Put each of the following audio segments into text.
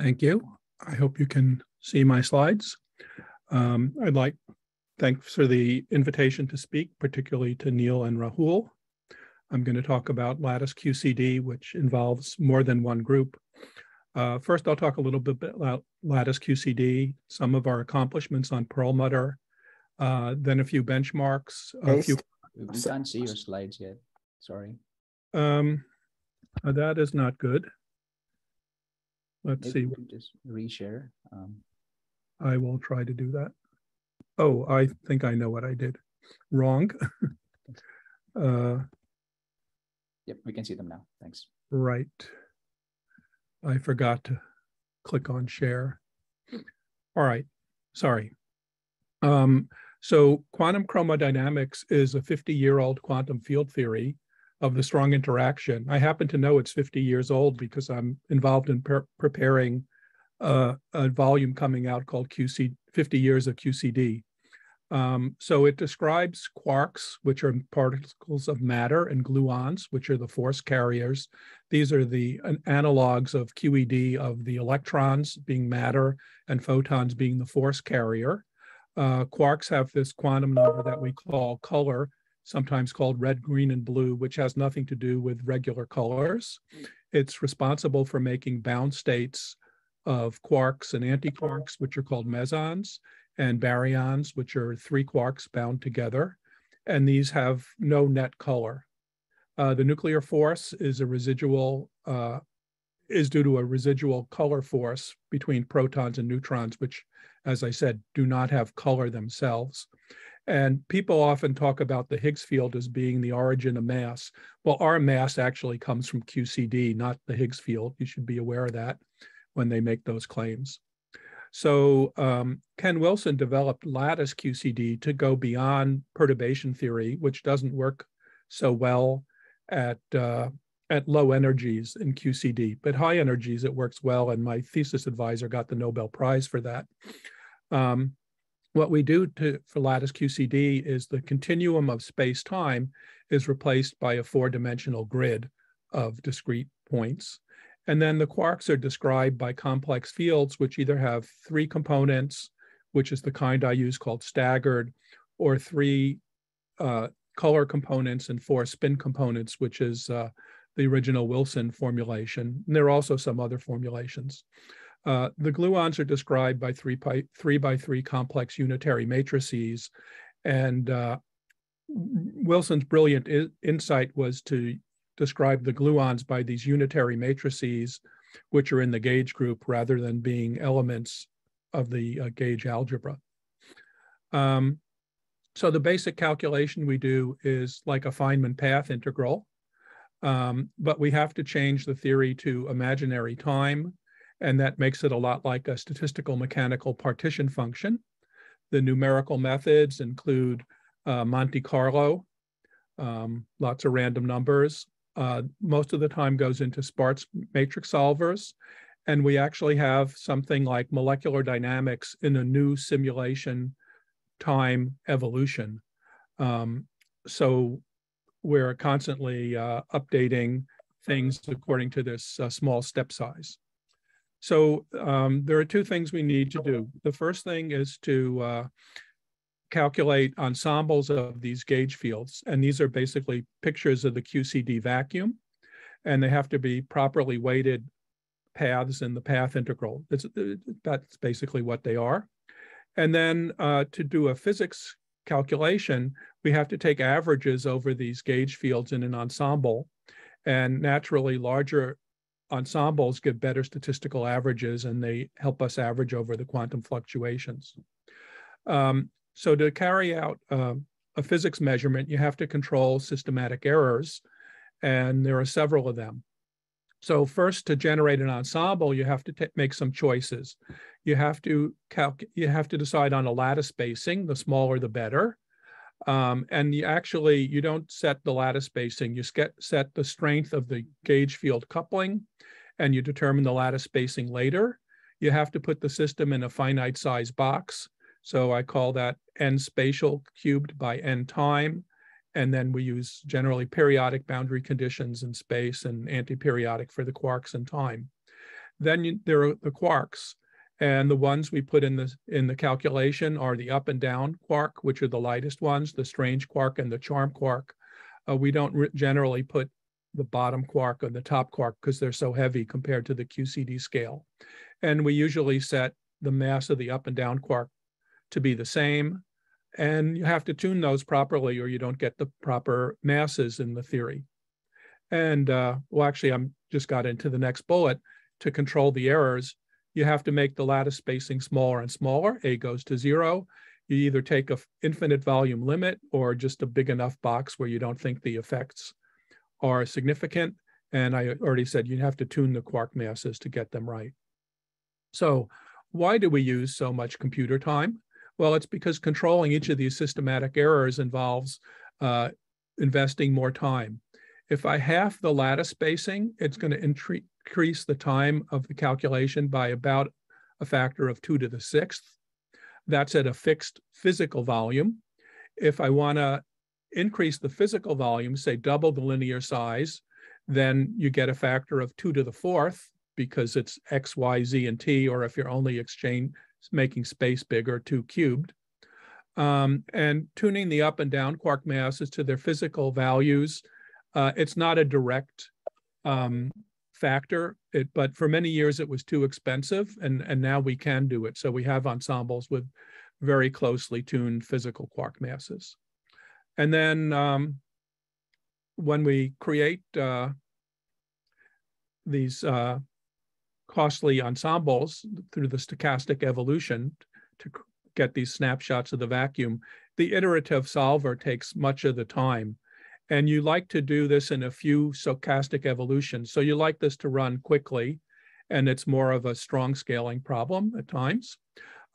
Thank you. I hope you can see my slides. Um, I'd like, thanks for the invitation to speak, particularly to Neil and Rahul. I'm going to talk about Lattice QCD, which involves more than one group. Uh, first, I'll talk a little bit about Lattice QCD, some of our accomplishments on Perlmutter, uh, then a few benchmarks. A few... We can't see your slides yet. Sorry. Um, that is not good. Let's Maybe see. Just reshare. Um, I will try to do that. Oh, I think I know what I did. Wrong. uh, yep, we can see them now. Thanks. right. I forgot to click on share. All right, sorry. Um, so quantum chromodynamics is a 50-year-old quantum field theory of the strong interaction. I happen to know it's 50 years old because I'm involved in preparing uh, a volume coming out called QC 50 Years of QCD. Um, so it describes quarks, which are particles of matter, and gluons, which are the force carriers. These are the analogs of QED of the electrons being matter and photons being the force carrier. Uh, quarks have this quantum number that we call color, sometimes called red, green, and blue, which has nothing to do with regular colors. It's responsible for making bound states of quarks and antiquarks, which are called mesons and baryons, which are three quarks bound together. And these have no net color. Uh, the nuclear force is a residual, uh, is due to a residual color force between protons and neutrons, which, as I said, do not have color themselves. And people often talk about the Higgs field as being the origin of mass. Well, our mass actually comes from QCD, not the Higgs field. You should be aware of that when they make those claims. So um, Ken Wilson developed lattice QCD to go beyond perturbation theory, which doesn't work so well at uh, at low energies in QCD, but high energies it works well. And my thesis advisor got the Nobel Prize for that. Um, what we do to, for lattice QCD is the continuum of space-time is replaced by a four-dimensional grid of discrete points. And then the quarks are described by complex fields, which either have three components, which is the kind I use called staggered, or three uh, color components and four spin components, which is uh, the original Wilson formulation. And there are also some other formulations. Uh, the gluons are described by three by three, by three complex unitary matrices. And uh, Wilson's brilliant insight was to describe the gluons by these unitary matrices, which are in the gauge group rather than being elements of the uh, gauge algebra. Um, so the basic calculation we do is like a Feynman path integral, um, but we have to change the theory to imaginary time, and that makes it a lot like a statistical mechanical partition function. The numerical methods include uh, Monte Carlo, um, lots of random numbers, uh, most of the time goes into sparse matrix solvers. And we actually have something like molecular dynamics in a new simulation time evolution. Um, so we're constantly uh, updating things according to this uh, small step size. So um, there are two things we need to do. The first thing is to uh, calculate ensembles of these gauge fields. And these are basically pictures of the QCD vacuum. And they have to be properly weighted paths in the path integral. That's, that's basically what they are. And then uh, to do a physics calculation, we have to take averages over these gauge fields in an ensemble. And naturally, larger ensembles give better statistical averages and they help us average over the quantum fluctuations. Um, so to carry out uh, a physics measurement, you have to control systematic errors, and there are several of them. So first, to generate an ensemble, you have to make some choices. You have to you have to decide on a lattice spacing. The smaller, the better. Um, and you actually you don't set the lattice spacing. You set the strength of the gauge field coupling, and you determine the lattice spacing later. You have to put the system in a finite size box so I call that n spatial cubed by n time. And then we use generally periodic boundary conditions in space and anti-periodic for the quarks and time. then you, there are the quarks. And the ones we put in the in the calculation are the up and down quark, which are the lightest ones, the strange quark and the charm quark. Uh, we don't generally put the bottom quark and the top quark because they're so heavy compared to the QCD scale. And we usually set the mass of the up and down quark to be the same. And you have to tune those properly or you don't get the proper masses in the theory. And uh, well, actually, I'm just got into the next bullet to control the errors you have to make the lattice spacing smaller and smaller. A goes to zero. You either take a infinite volume limit or just a big enough box where you don't think the effects are significant. And I already said you have to tune the quark masses to get them right. So why do we use so much computer time? Well, it's because controlling each of these systematic errors involves uh, investing more time. If I half the lattice spacing, it's going to increase the time of the calculation by about a factor of two to the sixth. That's at a fixed physical volume. If I want to increase the physical volume, say double the linear size, then you get a factor of two to the fourth because it's x, y, z, and t, or if you're only exchange making space bigger, two cubed. Um, and tuning the up and down quark masses to their physical values, uh, it's not a direct um, factor. It, but for many years it was too expensive, and and now we can do it. So we have ensembles with very closely tuned physical quark masses, and then um, when we create uh, these uh, costly ensembles through the stochastic evolution to get these snapshots of the vacuum, the iterative solver takes much of the time and you like to do this in a few stochastic evolutions. So you like this to run quickly, and it's more of a strong scaling problem at times.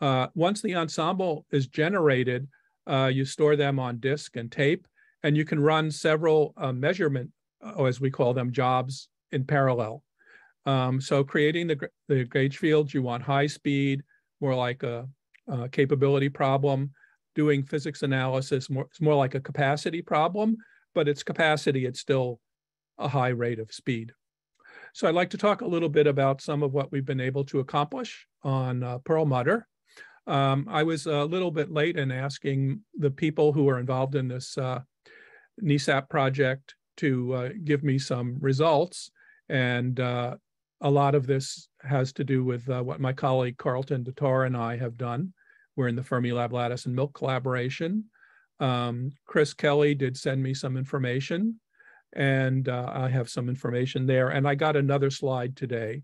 Uh, once the ensemble is generated, uh, you store them on disk and tape, and you can run several uh, measurement, uh, as we call them, jobs in parallel. Um, so creating the, the gauge fields, you want high speed, more like a, a capability problem. Doing physics analysis, more, it's more like a capacity problem but its capacity, it's still a high rate of speed. So I'd like to talk a little bit about some of what we've been able to accomplish on uh, Perlmutter. Um, I was a little bit late in asking the people who are involved in this uh, NESAP project to uh, give me some results. And uh, a lot of this has to do with uh, what my colleague Carleton DeTar and I have done. We're in the Fermilab Lattice and MILC collaboration. Um, Chris Kelly did send me some information, and uh, I have some information there. And I got another slide today,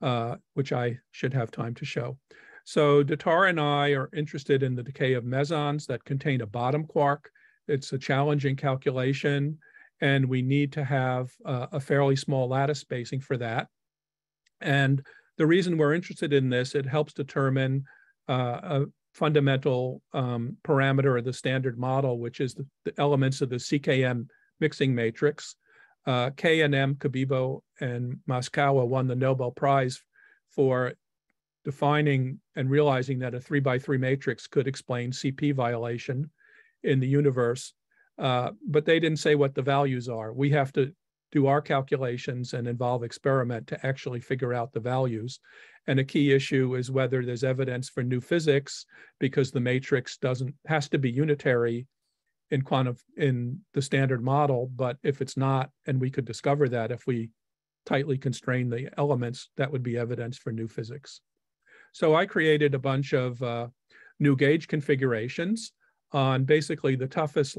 uh, which I should have time to show. So DeTar and I are interested in the decay of mesons that contain a bottom quark. It's a challenging calculation, and we need to have uh, a fairly small lattice spacing for that. And the reason we're interested in this, it helps determine uh, fundamental um, parameter of the standard model, which is the, the elements of the CKM mixing matrix. Uh, K and M, Cabibbo and Maskawa won the Nobel Prize for defining and realizing that a three by three matrix could explain CP violation in the universe. Uh, but they didn't say what the values are. We have to do our calculations and involve experiment to actually figure out the values. And a key issue is whether there's evidence for new physics because the matrix doesn't has to be unitary in quantum in the standard model. But if it's not, and we could discover that if we tightly constrain the elements, that would be evidence for new physics. So I created a bunch of uh, new gauge configurations on basically the toughest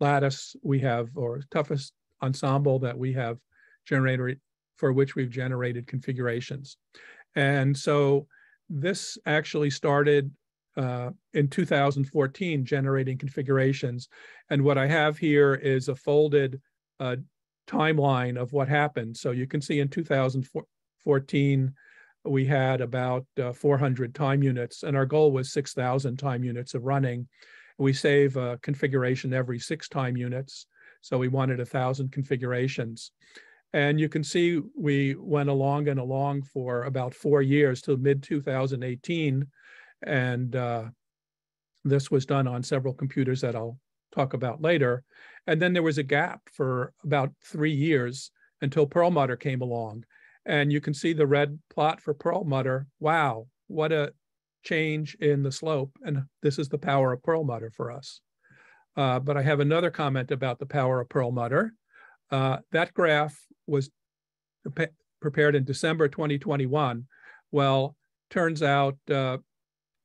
lattice we have or toughest ensemble that we have generated for which we've generated configurations. And so this actually started uh, in 2014 generating configurations. And what I have here is a folded uh, timeline of what happened. So you can see in 2014, we had about uh, 400 time units, and our goal was 6,000 time units of running. We save a configuration every six time units. So we wanted a thousand configurations. And you can see we went along and along for about four years till mid 2018. And uh, this was done on several computers that I'll talk about later. And then there was a gap for about three years until Perlmutter came along. And you can see the red plot for Perlmutter. Wow, what a change in the slope. And this is the power of Perlmutter for us. Uh, but I have another comment about the power of Perlmutter. Uh, that graph was pre prepared in December 2021. Well, turns out uh,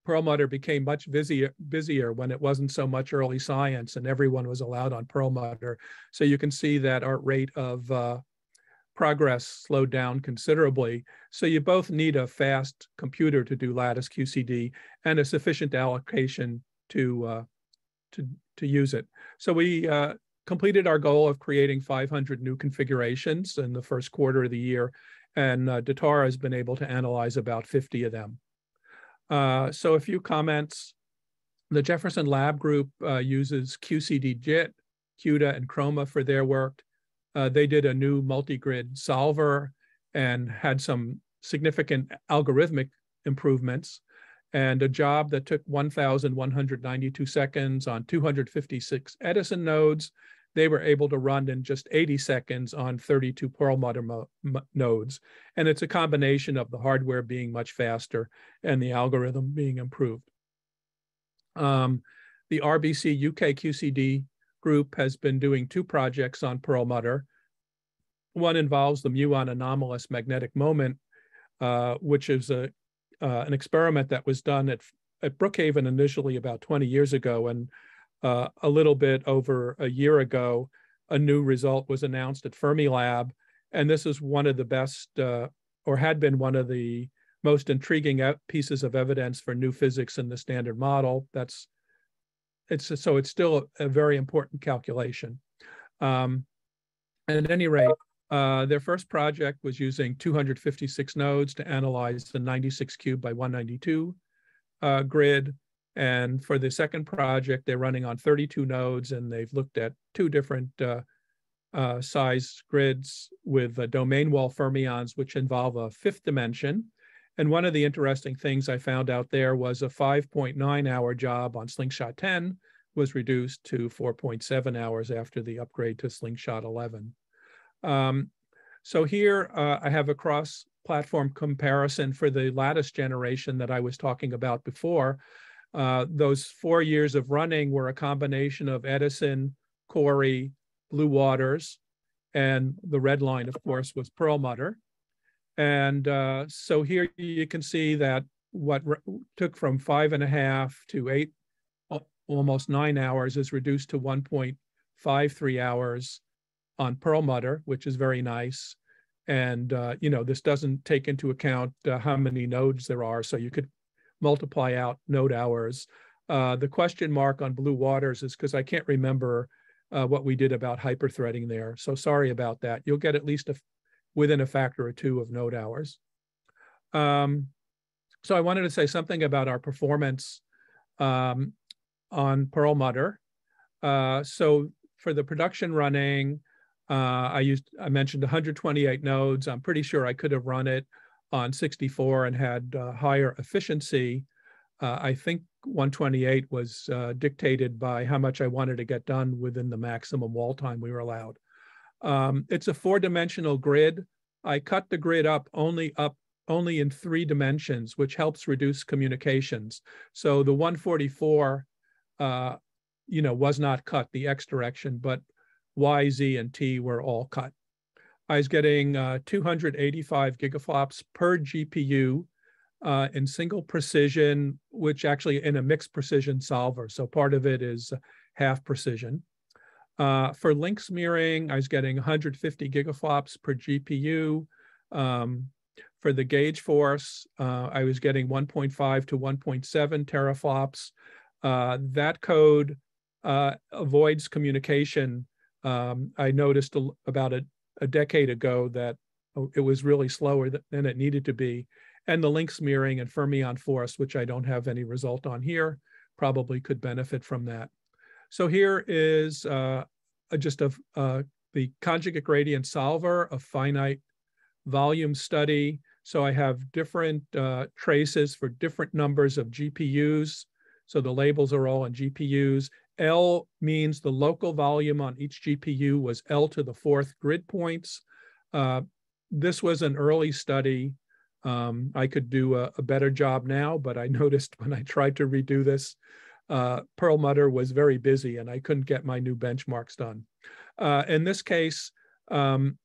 Perlmutter became much busier, busier when it wasn't so much early science and everyone was allowed on Perlmutter. So you can see that our rate of uh, progress slowed down considerably. So you both need a fast computer to do lattice QCD and a sufficient allocation to uh, to to use it. So we uh, completed our goal of creating 500 new configurations in the first quarter of the year, and uh, has been able to analyze about 50 of them. Uh, so a few comments. The Jefferson Lab Group uh, uses QDP-JIT, QUDA, and Chroma for their work. Uh, they did a new multi-grid solver and had some significant algorithmic improvements and a job that took 1,192 seconds on 256 Edison nodes, they were able to run in just 80 seconds on 32 Perlmutter nodes. And it's a combination of the hardware being much faster and the algorithm being improved. Um, the RBC UK QCD group has been doing two projects on Perlmutter. One involves the muon anomalous magnetic moment, uh, which is a uh, an experiment that was done at, at Brookhaven initially about 20 years ago. And uh, a little bit over a year ago, a new result was announced at Fermilab. And this is one of the best, uh, or had been one of the most intriguing pieces of evidence for new physics in the standard model. That's it's so it's still a, a very important calculation. Um, at any rate, uh, their first project was using 256 nodes to analyze the 96 cube by 192 uh, grid. And for the second project, they're running on 32 nodes and they've looked at two different uh, uh size grids with domain wall fermions, which involve a fifth dimension. And one of the interesting things I found out there was a 5.9 hour job on Slingshot 10 was reduced to 4.7 hours after the upgrade to Slingshot 11. Um, so here uh, I have a cross-platform comparison for the Lattice generation that I was talking about before. Uh, those four years of running were a combination of Edison, Cori, Blue Waters, and the red line, of course, was Perlmutter. And uh, so here you can see that what took from five and a half to eight, almost nine hours is reduced to 1.53 hours on Perlmutter, which is very nice. And, uh, you know, this doesn't take into account uh, how many nodes there are. So you could multiply out node hours. Uh, the question mark on Blue Waters is because I can't remember uh, what we did about hyperthreading there. So sorry about that. You'll get at least a, within a factor or two of node hours. Um, so I wanted to say something about our performance um, on Perlmutter. Uh, so for the production running, uh, I used, I mentioned 128 nodes. I'm pretty sure I could have run it on 64 and had uh, higher efficiency. Uh, I think 128 was uh, dictated by how much I wanted to get done within the maximum wall time we were allowed. Um, it's a four-dimensional grid. I cut the grid up only up only in three dimensions, which helps reduce communications. So the 144, uh, you know, was not cut the X direction, but Y, Z, and T were all cut. I was getting uh, 285 gigaflops per GPU uh, in single precision, which actually in a mixed precision solver. So part of it is half precision. Uh, for link smearing, I was getting 150 gigaflops per GPU. Um, for the gauge force, uh, I was getting 1.5 to 1.7 teraflops. Uh, that code uh, avoids communication um, I noticed a, about a, a, decade ago that oh, it was really slower than it needed to be. And the link smearing and fermion force, which I don't have any result on here, probably could benefit from that. So here is uh, just a, uh, the conjugate gradient solver, a finite volume study. So I have different uh, traces for different numbers of GPUs. So the labels are all on GPUs L means the local volume on each GPU was L to the fourth grid points. Uh, this was an early study. Um, I could do a, a, better job now, but I noticed when I tried to redo this, uh, Perlmutter was very busy and I couldn't get my new benchmarks done. Uh, in this case, um,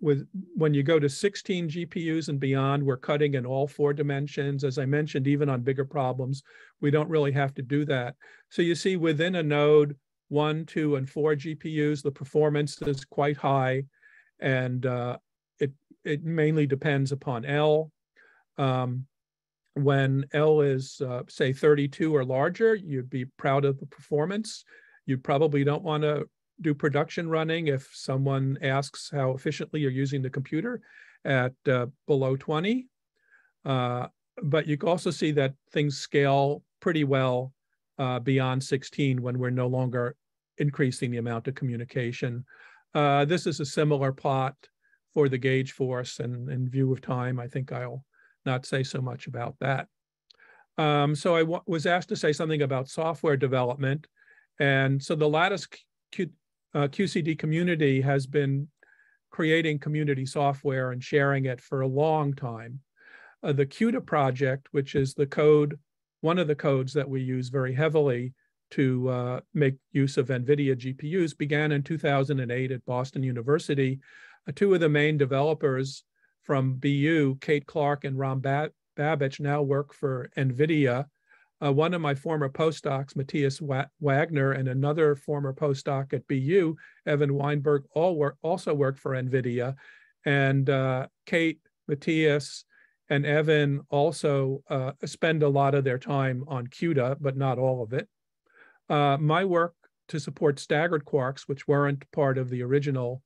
with when you go to 16 GPUs and beyond, we're cutting in all four dimensions. As I mentioned, even on bigger problems, we don't really have to do that. So you see within a node, one, two, and four GPUs, the performance is quite high. And uh, it, it mainly depends upon L. Um, when L is, uh, say, 32 or larger, you'd be proud of the performance. You probably don't want to do production running if someone asks how efficiently you're using the computer at uh, below 20. Uh, but you can also see that things scale pretty well uh, beyond 16 when we're no longer increasing the amount of communication. Uh, this is a similar plot for the gauge force and in view of time, I think I'll not say so much about that. Um, so I was asked to say something about software development. And so the Lattice uh, QCD community has been creating community software and sharing it for a long time. Uh, the QUDA project, which is the code, one of the codes that we use very heavily to uh, make use of NVIDIA GPUs, began in 2008 at Boston University. Uh, two of the main developers from BU, Kate Clark and Ron Babich, now work for NVIDIA uh, one of my former postdocs, Mathias Wagner, and another former postdoc at BU, Evan Weinberg, all work, also work for NVIDIA. And uh, Kate, Matthias, and Evan also uh, spend a lot of their time on QUDA, but not all of it. Uh, my work to support staggered quarks, which weren't part of the original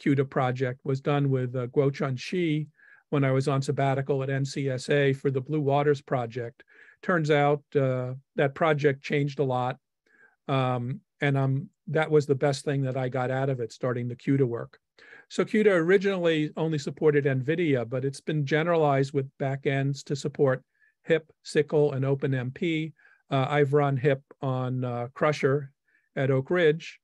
QUDA project, was done with uh, Guochun Shi when I was on sabbatical at NCSA for the Blue Waters project, turns out uh, that project changed a lot. Um, and um, that was the best thing that I got out of it, starting the QUDA work. So QUDA originally only supported NVIDIA, but it's been generalized with backends to support HIP, SYCL, and OpenMP. Uh, I've run HIP on uh, Crusher at Oak Ridge.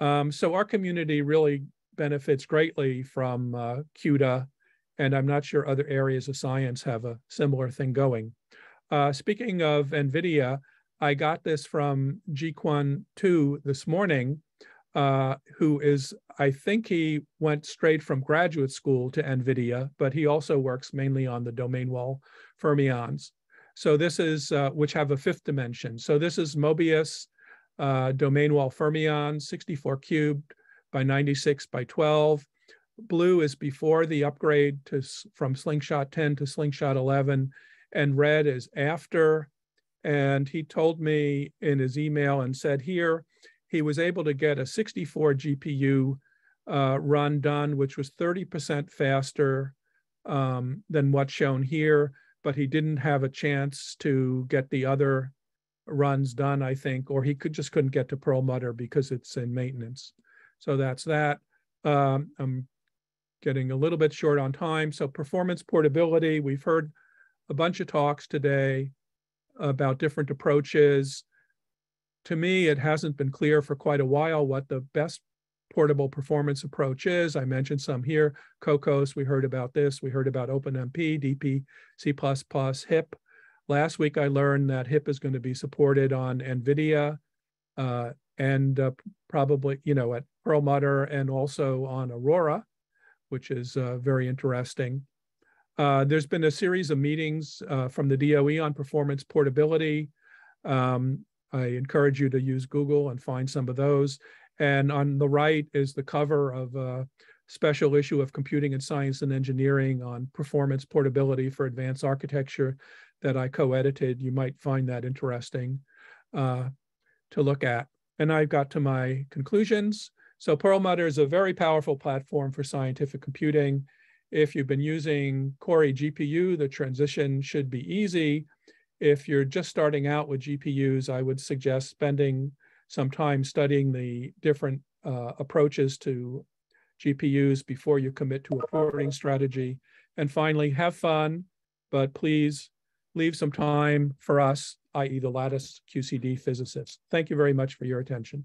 Um, so our community really benefits greatly from uh, QUDA, and I'm not sure other areas of science have a similar thing going. Uh, speaking of NVIDIA, I got this from Jiqun Tu this morning, uh, who is, I think he went straight from graduate school to NVIDIA, but he also works mainly on the domain wall fermions. So this is, uh, which have a fifth dimension. So this is Mobius uh, domain wall fermion, 64 cubed by 96 by 12. Blue is before the upgrade to from Slingshot 10 to Slingshot 11 and red is after. And he told me in his email and said here, he was able to get a 64 GPU uh, run done, which was 30% faster um, than what's shown here, but he didn't have a chance to get the other runs done, I think, or he could just couldn't get to Perlmutter because it's in maintenance. So that's that. Um, I'm getting a little bit short on time. So performance portability, we've heard a bunch of talks today about different approaches. To me, it hasn't been clear for quite a while what the best portable performance approach is. I mentioned some here, Kokkos, we heard about this. We heard about OpenMP, DP, C++, HIP. Last week, I learned that HIP is going to be supported on NVIDIA uh, and uh, probably, you know, at Perlmutter and also on Aurora, which is uh, very interesting. Uh, there's been a series of meetings uh, from the DOE on performance portability. Um, I encourage you to use Google and find some of those. And on the right is the cover of a special issue of Computing and Science and Engineering on performance portability for advanced architecture that I co-edited. You might find that interesting uh, to look at. And I've got to my conclusions. So Perlmutter is a very powerful platform for scientific computing. If you've been using Cori GPU, the transition should be easy. If you're just starting out with GPUs, I would suggest spending some time studying the different uh, approaches to GPUs before you commit to a porting strategy. And finally, have fun, but please leave some time for us, i.e. the Lattice QCD physicists. Thank you very much for your attention.